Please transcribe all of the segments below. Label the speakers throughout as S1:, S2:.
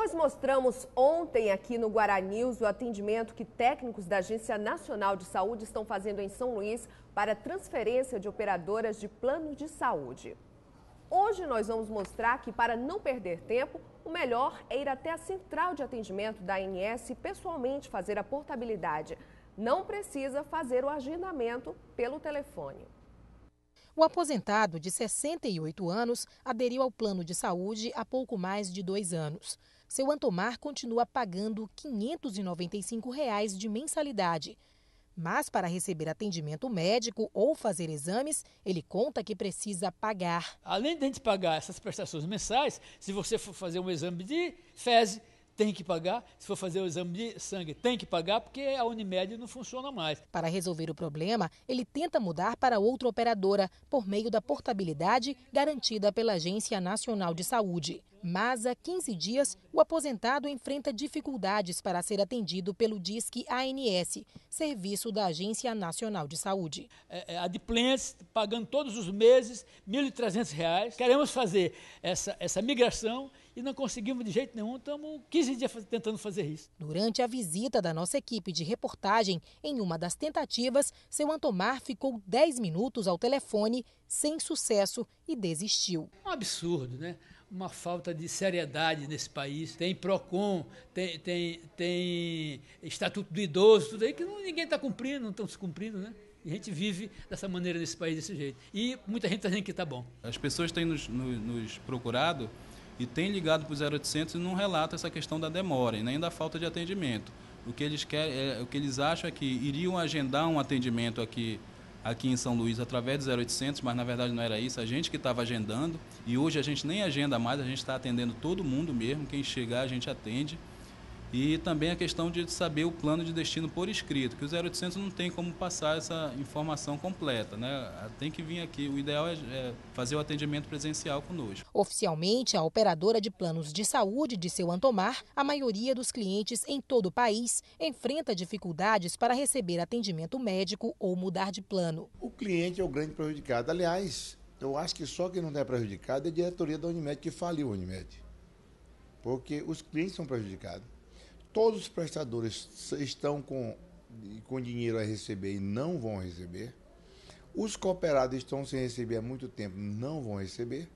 S1: Nós mostramos ontem aqui no Guaranews o atendimento que técnicos da Agência Nacional de Saúde estão fazendo em São Luís para transferência de operadoras de plano de saúde. Hoje nós vamos mostrar que para não perder tempo, o melhor é ir até a central de atendimento da ANS e pessoalmente fazer a portabilidade. Não precisa fazer o agendamento pelo telefone.
S2: O aposentado de 68 anos aderiu ao plano de saúde há pouco mais de dois anos. Seu Antomar continua pagando 595 reais de mensalidade. Mas para receber atendimento médico ou fazer exames, ele conta que precisa pagar.
S3: Além de a gente pagar essas prestações mensais, se você for fazer um exame de fezes, tem que pagar. Se for fazer o exame de sangue, tem que pagar, porque a Unimed não funciona mais.
S2: Para resolver o problema, ele tenta mudar para outra operadora por meio da portabilidade garantida pela Agência Nacional de Saúde. Mas há 15 dias, o aposentado enfrenta dificuldades para ser atendido pelo Disque ANS, serviço da Agência Nacional de Saúde.
S3: É, é, adimplentes, pagando todos os meses R$ 1.300. Queremos fazer essa, essa migração e não conseguimos de jeito nenhum. Estamos 15 dias tentando fazer isso.
S2: Durante a visita da nossa equipe de reportagem, em uma das tentativas, seu Antomar ficou 10 minutos ao telefone, sem sucesso, e desistiu.
S3: Um absurdo, né? uma falta de seriedade nesse país. Tem PROCON, tem, tem, tem Estatuto do Idoso, tudo aí que não, ninguém está cumprindo, não estão se cumprindo, né? E a gente vive dessa maneira nesse país, desse jeito. E muita gente está dizendo que está bom.
S4: As pessoas têm nos, nos, nos procurado e têm ligado para o 0800 e não relatam essa questão da demora e nem da falta de atendimento. O que eles querem, é, o que eles acham é que iriam agendar um atendimento aqui aqui em São Luís através do 0800, mas na verdade não era isso, a gente que estava agendando e hoje a gente nem agenda mais, a gente está atendendo todo mundo mesmo, quem chegar a gente atende. E também a questão de saber o plano de destino por escrito, que o 0800 não tem como passar essa informação completa, né? Tem que vir aqui. O ideal é, é fazer o atendimento presencial conosco.
S2: Oficialmente, a operadora de planos de saúde de seu Antomar, a maioria dos clientes em todo o país enfrenta dificuldades para receber atendimento médico ou mudar de plano.
S5: O cliente é o grande prejudicado. Aliás, eu acho que só quem não é prejudicado é a diretoria da Unimed que faliu a Unimed. Porque os clientes são prejudicados todos os prestadores estão com, com dinheiro a receber e não vão receber. Os cooperados estão sem receber há muito tempo, não vão receber.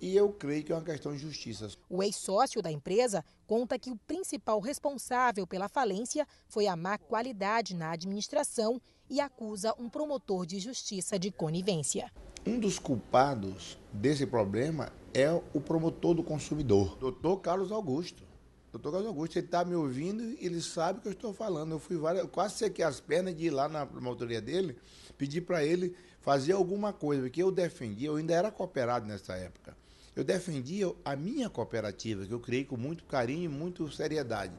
S5: E eu creio que é uma questão de justiça.
S2: O ex-sócio da empresa conta que o principal responsável pela falência foi a má qualidade na administração e acusa um promotor de justiça de conivência.
S5: Um dos culpados desse problema é o promotor do consumidor, doutor Carlos Augusto. Doutor Carlos Augusto, ele está me ouvindo e ele sabe o que eu estou falando. Eu fui várias, quase sequei as pernas de ir lá na promotoria dele, pedir para ele fazer alguma coisa, porque eu defendi, eu ainda era cooperado nessa época. Eu defendia a minha cooperativa, que eu criei com muito carinho e muita seriedade.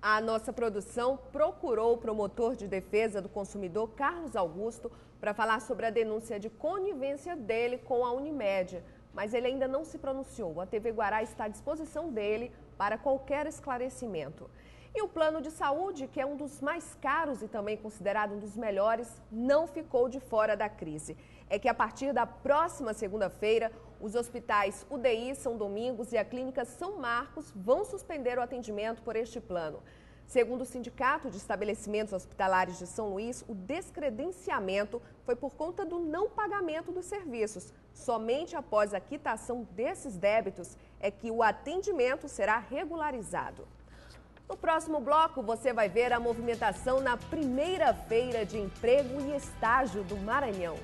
S1: A nossa produção procurou o promotor de defesa do consumidor, Carlos Augusto, para falar sobre a denúncia de conivência dele com a Unimed mas ele ainda não se pronunciou. A TV Guará está à disposição dele para qualquer esclarecimento. E o plano de saúde, que é um dos mais caros e também considerado um dos melhores, não ficou de fora da crise. É que a partir da próxima segunda-feira, os hospitais UDI São Domingos e a Clínica São Marcos vão suspender o atendimento por este plano. Segundo o Sindicato de Estabelecimentos Hospitalares de São Luís, o descredenciamento foi por conta do não pagamento dos serviços. Somente após a quitação desses débitos é que o atendimento será regularizado. No próximo bloco, você vai ver a movimentação na primeira feira de emprego e estágio do Maranhão.